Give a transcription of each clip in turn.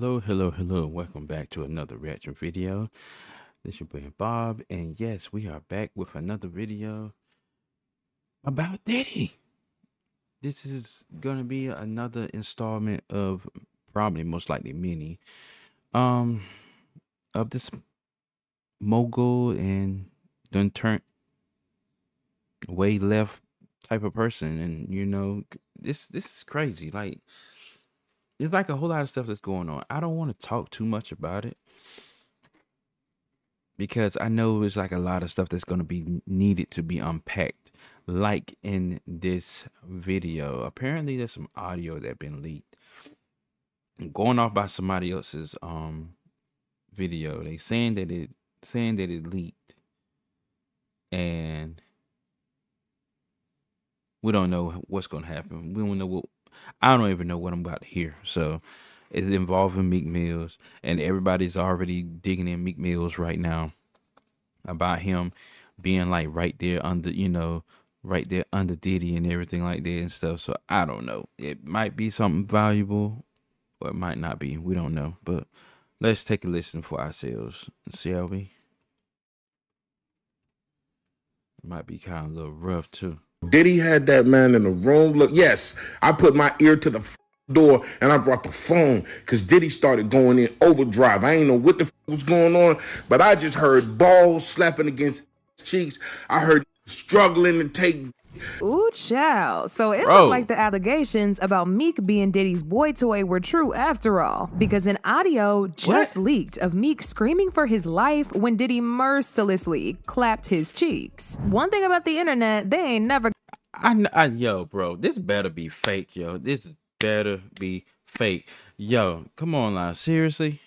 Hello, hello, hello. Welcome back to another reaction video. This is your boy Bob, and yes, we are back with another video about Diddy. This is gonna be another installment of probably most likely many um of this mogul and done turned way left type of person and you know this this is crazy like it's like a whole lot of stuff that's going on i don't want to talk too much about it because i know it's like a lot of stuff that's going to be needed to be unpacked like in this video apparently there's some audio that been leaked going off by somebody else's um video they saying that it saying that it leaked and we don't know what's going to happen. We don't know what. I don't even know what I'm about to hear. So it's involving Meek Mills, and everybody's already digging in Meek Mills right now about him being like right there under, you know, right there under Diddy and everything like that and stuff. So I don't know. It might be something valuable, or it might not be. We don't know. But let's take a listen for ourselves, See how we? Might be kind of a little rough too. Diddy had that man in the room. Look, yes, I put my ear to the door and I brought the phone because Diddy started going in overdrive. I ain't know what the was going on, but I just heard balls slapping against cheeks. I heard struggling to take Ooh, child. So it Bro. looked like the allegations about Meek being Diddy's boy toy were true after all, because an audio just what? leaked of Meek screaming for his life when Diddy mercilessly clapped his cheeks. One thing about the internet, they ain't never. I, I yo, bro, this better be fake, yo. This better be fake, yo. Come on, now, seriously,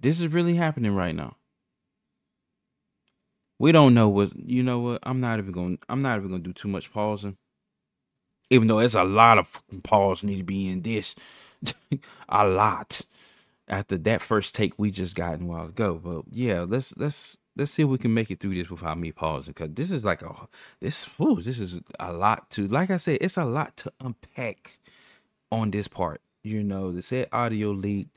this is really happening right now we don't know what you know what? I'm not even going i'm not even going to do too much pausing. Even though there's a lot of fucking pause need to be in this. A lot. After that first take we just got a while ago. But yeah let's let's let's see if we can make it through this without me pausing. Because this is like a this ooh, this is a lot to like i said it's a lot to unpack on this part. You know the said audio leak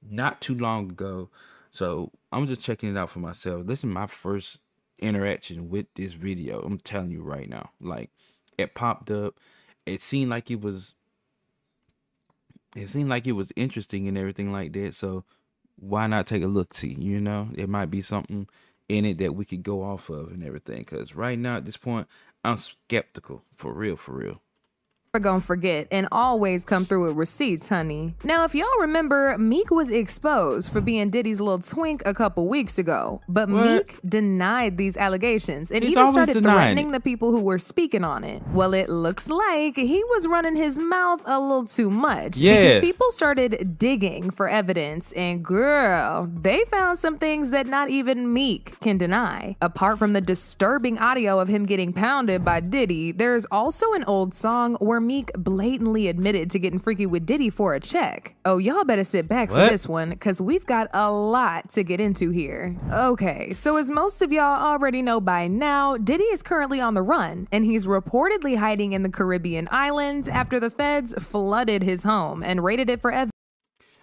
not too long ago. So i'm just checking it out for myself. This is my first interaction with this video. I'm telling you right now. Like it popped up. It seemed like it was it seemed like it was interesting and everything like that. So why not take a look see, you know? It might be something in it that we could go off of and everything. Cause right now at this point, I'm skeptical. For real, for real gonna forget and always come through with receipts, honey. Now, if y'all remember, Meek was exposed for being Diddy's little twink a couple weeks ago, but what? Meek denied these allegations and He's even started threatening the people who were speaking on it. Well, it looks like he was running his mouth a little too much yeah. because people started digging for evidence, and girl, they found some things that not even Meek can deny. Apart from the disturbing audio of him getting pounded by Diddy, there's also an old song where Meek blatantly admitted to getting freaky with Diddy for a check. Oh, y'all better sit back what? for this one, because we've got a lot to get into here. Okay, so as most of y'all already know by now, Diddy is currently on the run, and he's reportedly hiding in the Caribbean islands after the feds flooded his home and raided it for evidence.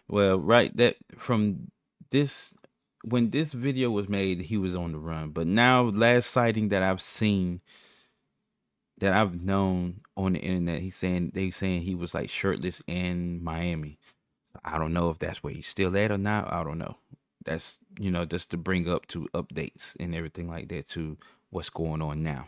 Well, right, that from this when this video was made, he was on the run. But now, last sighting that I've seen that I've known on the internet, he's saying they saying he was like shirtless in Miami. I don't know if that's where he's still at or not. I don't know. That's you know just to bring up to updates and everything like that to what's going on now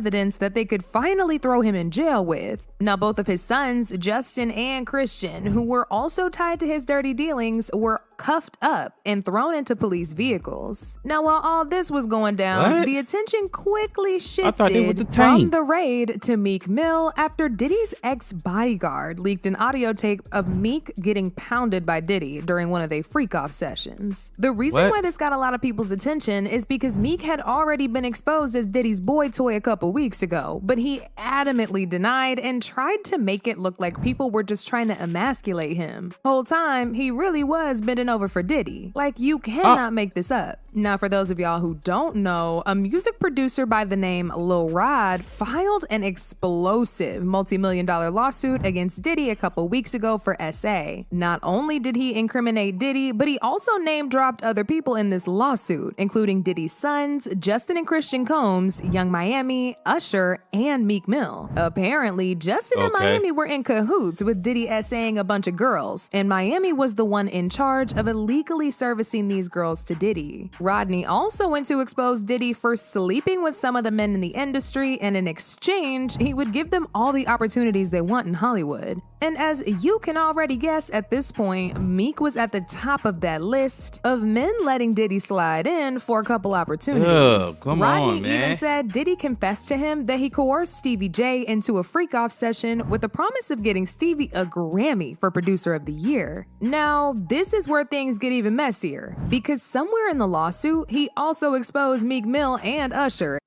evidence that they could finally throw him in jail with. Now, both of his sons, Justin and Christian, who mm. were also tied to his dirty dealings, were cuffed up and thrown into police vehicles. Now, while all this was going down, what? the attention quickly shifted the from the raid to Meek Mill after Diddy's ex bodyguard leaked an audio tape of Meek getting pounded by Diddy during one of their freak off sessions. The reason what? why this got a lot of people's attention is because Meek had already been exposed as Diddy's boy toy a couple weeks ago, but he adamantly denied and tried to make it look like people were just trying to emasculate him. Whole time, he really was bending over for Diddy. Like, you uh, cannot make this up. Now, for those of y'all who don't know, a music producer by the name Lil Rod filed an explosive multi million dollar lawsuit against Diddy a couple weeks ago for SA. Not only did he incriminate Diddy, but he also name dropped other people in this lawsuit, including Diddy's sons, Justin and Christian Combs, Young Miami, Usher, and Meek Mill. Apparently, Justin and Miami were in cahoots with Diddy essaying a bunch of girls, and Miami was the one in charge of illegally servicing these girls to Diddy. Rodney also went to expose Diddy for sleeping with some of the men in the industry, and in exchange, he would give them all the opportunities they want in Hollywood. And as you can already guess at this point, Meek was at the top of that list of men letting Diddy slide in for a couple opportunities. Ugh, come Rodney on, man. even said Diddy confessed to him that he coerced Stevie J into a freak off session with the promise of getting Stevie a Grammy for Producer of the Year. Now, this is where things get even messier because somewhere in the lawsuit, he also exposed Meek Mill and Usher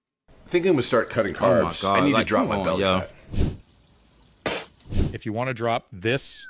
think I'm gonna start cutting Oh carbs. God, I need to drop my on, belly yo. fat. If you want to drop this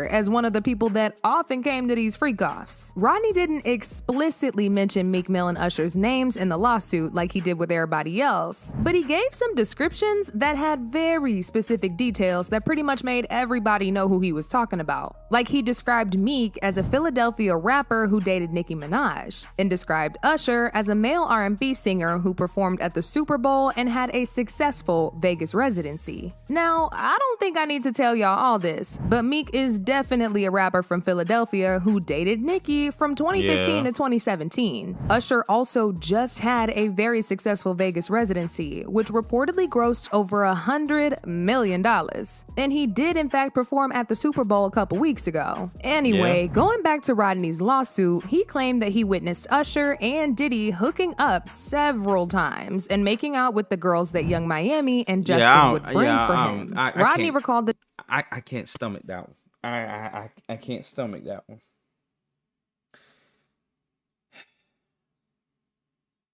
as one of the people that often came to these freak offs. Rodney didn't explicitly mention Meek Mill and Usher's names in the lawsuit like he did with everybody else, but he gave some descriptions that had very specific details that pretty much made everybody know who he was talking about. Like he described Meek as a Philadelphia rapper who dated Nicki Minaj, and described Usher as a male R&B singer who performed at the Super Bowl and had a successful Vegas residency. Now, I don't think I need to tell y'all all this, but Meek is definitely a rapper from Philadelphia who dated Nicki from 2015 Yeah. to 2017. Usher also just had a very successful Vegas residency, which reportedly grossed over a hundred million dollars. And he did in fact perform at the Super Bowl a couple weeks ago. Anyway, Yeah. going back to Rodney's lawsuit, he claimed that he witnessed Usher and Diddy hooking up several times and making out with the girls that Young Miami and Justin don't- would bring yeah, for him. I- I Rodney recalled that I, I can't stomach that one. I, I I can't stomach that one.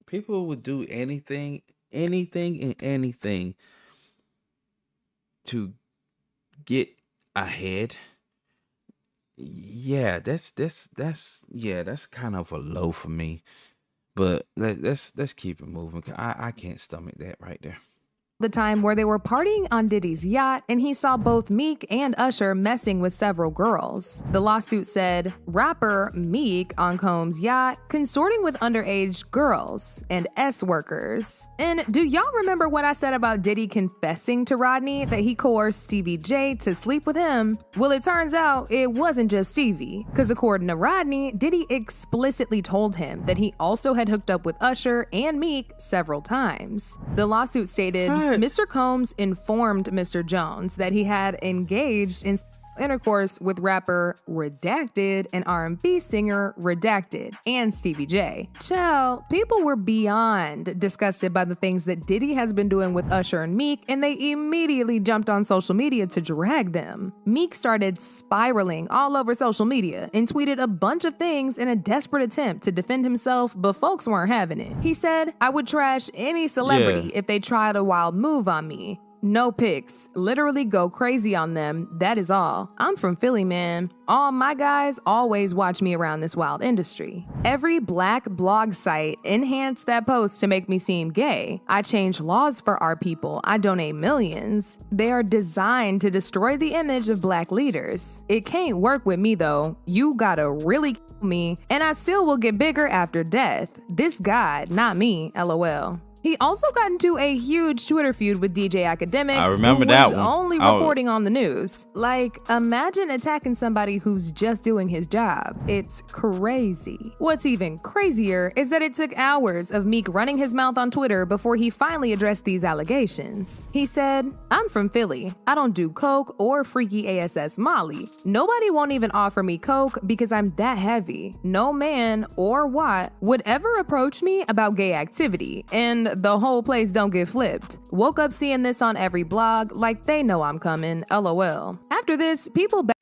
People would do anything, anything, and anything to get ahead. Yeah, that's that's that's yeah, that's kind of a low for me. But let, let's let's keep it moving. I I can't stomach that right there. The time where they were partying on Diddy's yacht and he saw both Meek and Usher messing with several girls. The lawsuit said rapper Meek on Combs' yacht consorting with underage girls and S workers. And do y'all remember what I said about Diddy confessing to Rodney that he coerced Stevie J to sleep with him? Well, it turns out it wasn't just Stevie, because according to Rodney, Diddy explicitly told him that he also had hooked up with Usher and Meek several times. The lawsuit stated? Mr. Combs informed Mr. Jones that he had engaged in intercourse with rapper Redacted and R&B singer Redacted and Stevie J. Child, people were beyond disgusted by the things that Diddy has been doing with Usher and Meek, and they immediately jumped on social media to drag them. Meek started spiraling all over social media and tweeted a bunch of things in a desperate attempt to defend himself, but folks weren't having it. He said, I would trash any celebrity Yeah. if they tried a wild move on me. No pics. Literally go crazy on them. That is all. I'm from Philly, man. All my guys always watch me around this wild industry. Every black blog site enhanced that post to make me seem gay. I change laws for our people. I donate millions. They are designed to destroy the image of black leaders. It can't work with me though. You gotta really kill me, and I still will get bigger after death. This guy, not me, lol. He also got into a huge Twitter feud with DJ Akademiks, I remember who that was one. only I was- reporting on the news. Like, imagine attacking somebody who's just doing his job. It's crazy. What's even crazier is that it took hours of Meek running his mouth on Twitter before he finally addressed these allegations. He said, I'm from Philly. I don't do coke or freaky ASS Molly. Nobody won't even offer me coke because I'm that heavy. No man or what would ever approach me about gay activity, and the whole place don't get flipped. Woke up seeing this on every blog like they know I'm coming, lol. After this, people back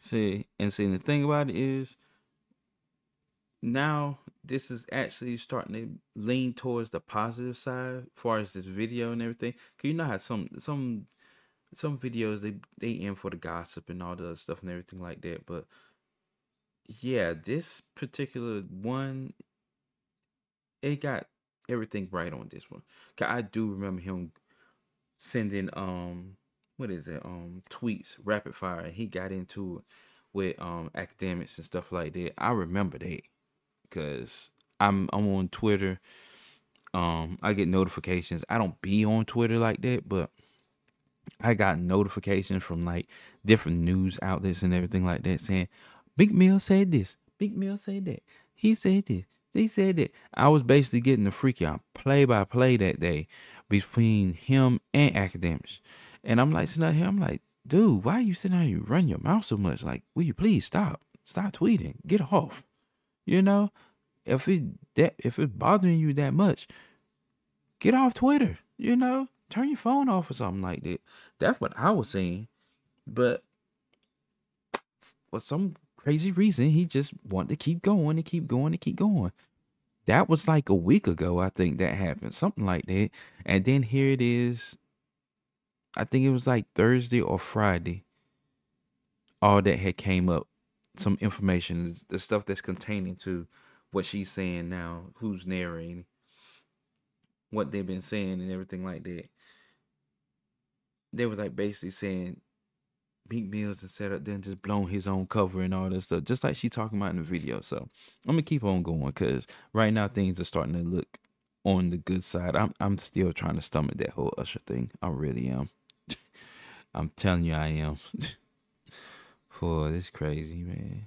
See, and see, the thing about it is, now this is actually starting to lean towards the positive side, as far as this video and everything. Cause you know how some some some videos they they in for the gossip and all the stuff and everything like that, but yeah, this particular one, it got everything right on this one. Cause I do remember him sending um what is it um tweets rapid fire. He got into it with um Akademiks and stuff like that. I remember that because I'm I'm on Twitter. Um, I get notifications. I don't be on Twitter like that, but I got notifications from like different news outlets and everything like that saying, Big Mill said this, Big Mill said that, he said this, he said that. I was basically getting the freak out play by play that day between him and Akademiks. And I'm like sitting out here, I'm like, dude, why are you sitting out here run your mouth so much? Like, will you please stop? Stop tweeting. Get off. You know? If it that if it's bothering you that much, get off Twitter. You know? Turn your phone off or something like that. That's what I was saying. But for some crazy reason, he just wanted to keep going and keep going and keep going. That was like a week ago, I think that happened. Something like that. And then here it is. I think it was like Thursday or Friday. All that had came up. Some information, the stuff that's containing to what she's saying now, who's narrating, what they've been saying, and everything like that. They was like basically saying Meek Mills and set up then just blown his own cover and all that stuff, just like she talking about in the video. So I'm gonna keep on going because right now things are starting to look on the good side. I'm I'm still trying to stomach that whole Usher thing. I really am. I'm telling you, I am. For this crazy man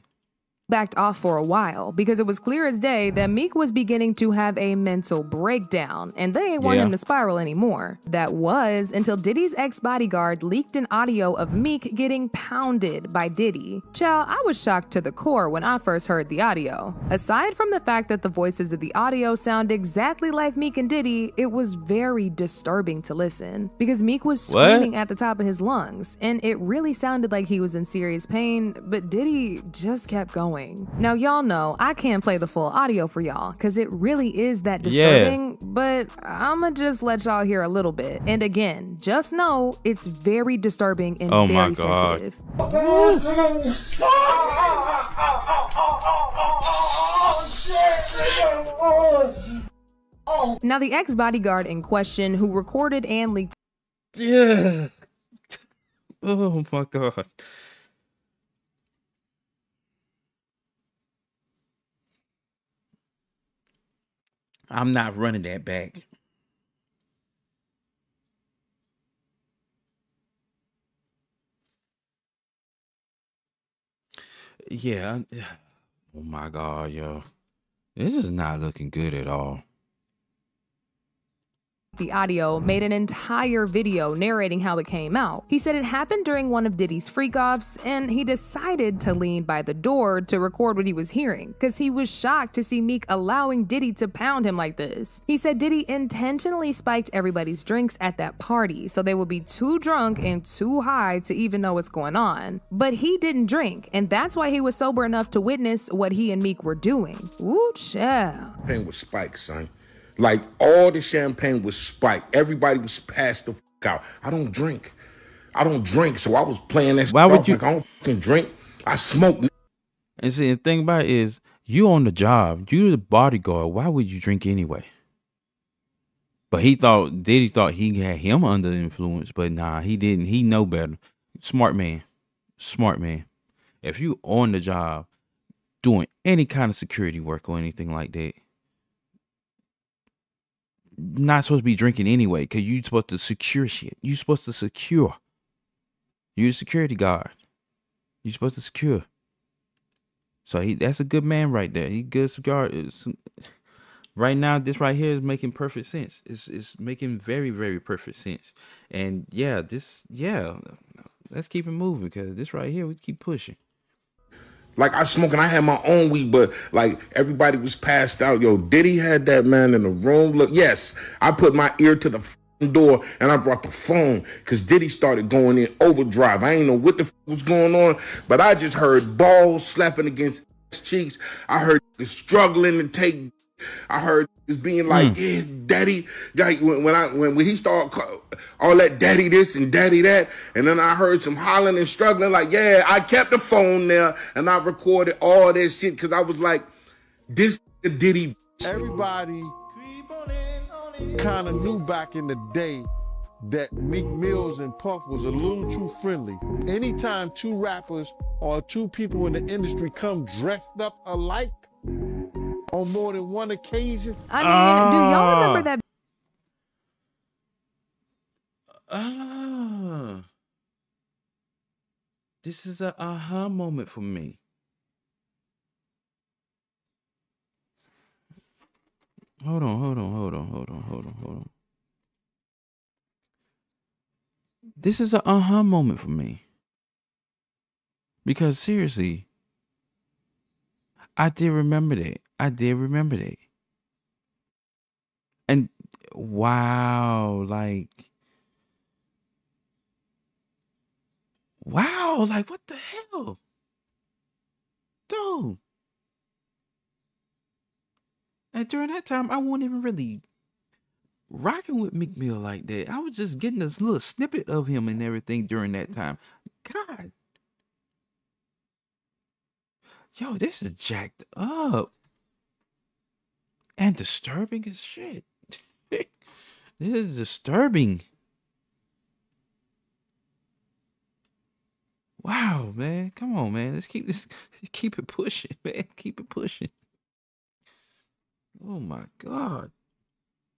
backed off for a while because it was clear as day that Meek was beginning to have a mental breakdown and they ain't want yeah. him to spiral anymore. That was until Diddy's ex bodyguard leaked an audio of Meek getting pounded by Diddy. Chow, I was shocked to the core when I first heard the audio. Aside from the fact that the voices of the audio sound exactly like Meek and Diddy, it was very disturbing to listen because Meek was screaming what? at the top of his lungs and it really sounded like he was in serious pain, but Diddy just kept going Now, y'all know I can't play the full audio for y'all because it really is that disturbing, yeah. but I'ma just let y'all hear a little bit. And again, just know it's very disturbing and oh very sensitive. Now, the ex bodyguard in question who recorded and leaked. Yeah. Oh my god. I'm not running that back. Yeah. Oh my God, yo. This is not looking good at all the audio, made an entire video narrating how it came out. He said it happened during one of Diddy's freak offs, and he decided to lean by the door to record what he was hearing, because he was shocked to see Meek allowing Diddy to pound him like this. He said Diddy intentionally spiked everybody's drinks at that party, so they would be too drunk and too high to even know what's going on. But he didn't drink, and that's why he was sober enough to witness what he and Meek were doing. Ooh, child. Pain was spiked, son. Like all the champagne was spiked. Everybody was passed the fuck out. I don't drink. I don't drink. So I was playing that Why would you? Like, I don't fucking drink. I smoke. And see, the thing about it is, you on the job. You the bodyguard. Why would you drink anyway? But he thought, Diddy thought he had him under the influence, but nah, he didn't. He know better. Smart man. Smart man. If you on the job doing any kind of security work or anything like that, not supposed to be drinking anyway because you're supposed to secure shit. You're supposed to secure. You're a security guard. You're supposed to secure. So he that's a good man right there. He good security. Right now, this right here is making perfect sense. It's it's making very very perfect sense. And yeah, this yeah, let's keep it moving because this right here we keep pushing. Like I smoke and I had my own weed, but like everybody was passed out. Yo, Diddy had that man in the room. Look, yes, I put my ear to the door and I brought the phone because Diddy started going in overdrive. I ain't know what the was going on, but I just heard balls slapping against cheeks. I heard struggling to take. I heard is being like, hmm. yeah, daddy. Like when, when I when, when he started all that daddy this and daddy that, and then I heard some hollering and struggling. Like, yeah, I kept the phone there and I recorded all that shit because I was like, this the Diddy. Everybody kind of knew back in the day that Meek Mills and Puff was a little too friendly. Anytime two rappers or two people in the industry come dressed up alike on more than one occasion. I mean, do y'all remember that? Ah. This is a aha moment for me. Hold on, hold on, hold on, hold on, hold on, hold on. This is a aha moment for me. Because seriously, I did remember that. I did remember that. And wow, like wow, like what the hell? Dude. And during that time, I wasn't even really rocking with Meek Mill like that. I was just getting this little snippet of him and everything during that time. God. Yo, this is jacked up. And disturbing as shit. this is disturbing. Wow, man. Come on, man. Let's keep this keep it pushing, man. Keep it pushing. Oh my god.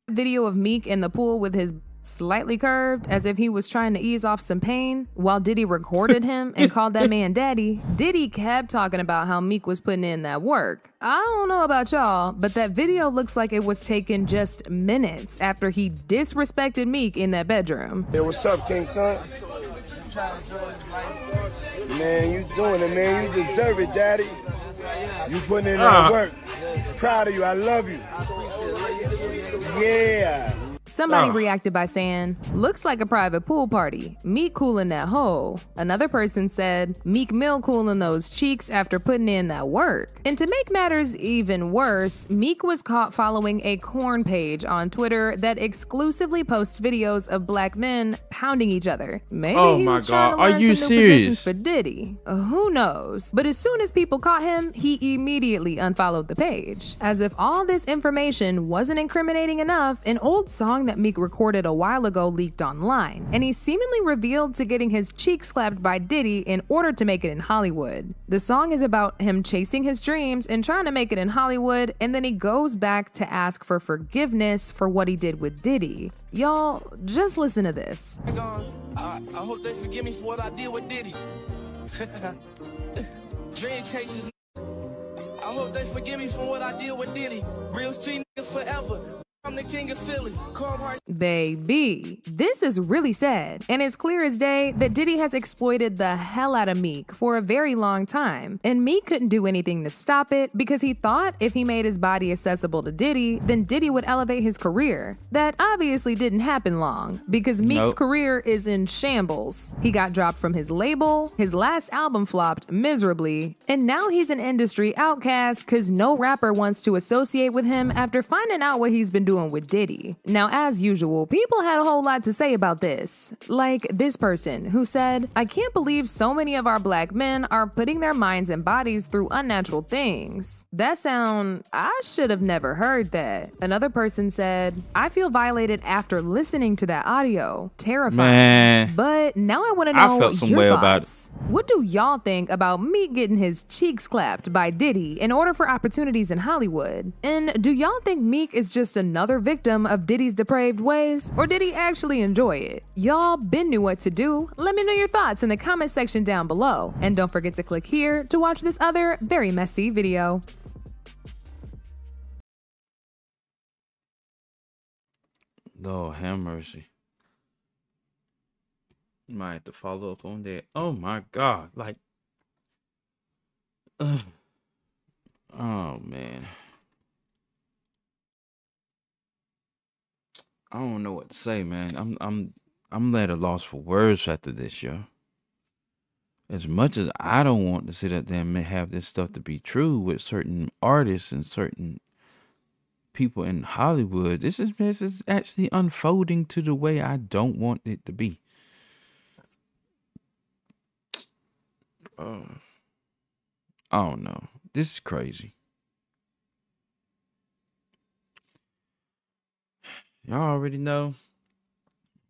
Video of Meek in the pool with his slightly curved as if he was trying to ease off some pain while Diddy recorded him and called that man daddy. Diddy kept talking about how Meek was putting in that work. I don't know about y'all, but that video looks like it was taken just minutes after he disrespected Meek in that bedroom. Hey, what's up, King Son? Man, you doing it, man. You deserve it, daddy. You putting in that Ah. work. Proud of you. I love you. Yeah. Somebody Ah. reacted by saying, Looks like a private pool party. Meek cooling that hole. Another person said, Meek Mill cooling those cheeks after putting in that work. And to make matters even worse, Meek was caught following a corn page on Twitter that exclusively posts videos of black men pounding each other. Maybe Oh he my was trying God, to are learn you some new positions serious? for Diddy. Who knows? But as soon as people caught him, he immediately unfollowed the page. As if all this information wasn't incriminating enough, an old song that Meek recorded a while ago leaked online, and he seemingly revealed to getting his cheeks slapped by Diddy in order to make it in Hollywood. The song is about him chasing his dreams and trying to make it in Hollywood, and then he goes back to ask for forgiveness for what he did with Diddy. Y'all, just listen to this. I, I hope they forgive me for what I did with Diddy. Dream chasers. I hope they forgive me for what I did with Diddy. Real street nigga forever. I'm the king of Philly. Carhartt. Baby, this is really sad, and it's clear as day that Diddy has exploited the hell out of Meek for a very long time, and Meek couldn't do anything to stop it because he thought if he made his body accessible to Diddy, then Diddy would elevate his career. That obviously didn't happen long because Meek's Nope. career is in shambles. He got dropped from his label, his last album flopped miserably, and now he's an industry outcast because no rapper wants to associate with him after finding out what he's been doing with Diddy. Now, as usual, people had a whole lot to say about this. Like this person who said, I can't believe so many of our black men are putting their minds and bodies through unnatural things. That sound, I should have never heard that. Another person said, I feel violated after listening to that audio. Terrifying. Man. But now I want to I know felt some your way about it. thoughts. What do y'all think about Meek getting his cheeks clapped by Diddy in order for opportunities in Hollywood? And do y'all think Meek is just another victim of Diddy's depraved ways, or did he actually enjoy it? Y'all been knew what to do. Let me know your thoughts in the comment section down below. And don't forget to click here to watch this other very messy video. Lord have mercy. Might have to follow up on that. Oh my god. Like ugh. Oh man. I don't know what to say, man. I'm I'm I'm at a loss for words after this, yo. As much as I don't want to sit up there and have this stuff to be true with certain artists and certain people in Hollywood, this is this is actually unfolding to the way I don't want it to be. Uh, I don't know. This is crazy. Y'all already know.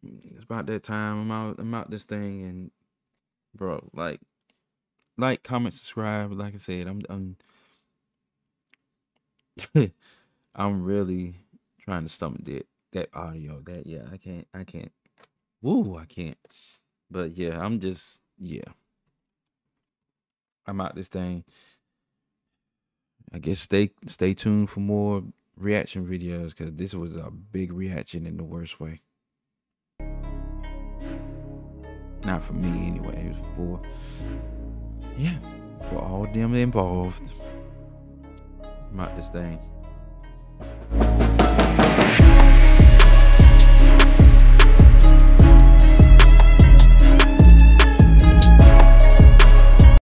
It's about that time. I'm out. I'm out this thing, and bro, like, like, comment, subscribe. Like I said, I'm, I'm, I'm really trying to stomach that that audio. That yeah, I can't. I can't. Woo, I can't. But yeah, I'm just yeah. I'm out this thing. I guess stay stay tuned for more reaction videos because this was a big reaction in the worst way. Not for me anyway. It was for yeah, for all them involved. I'm this thing.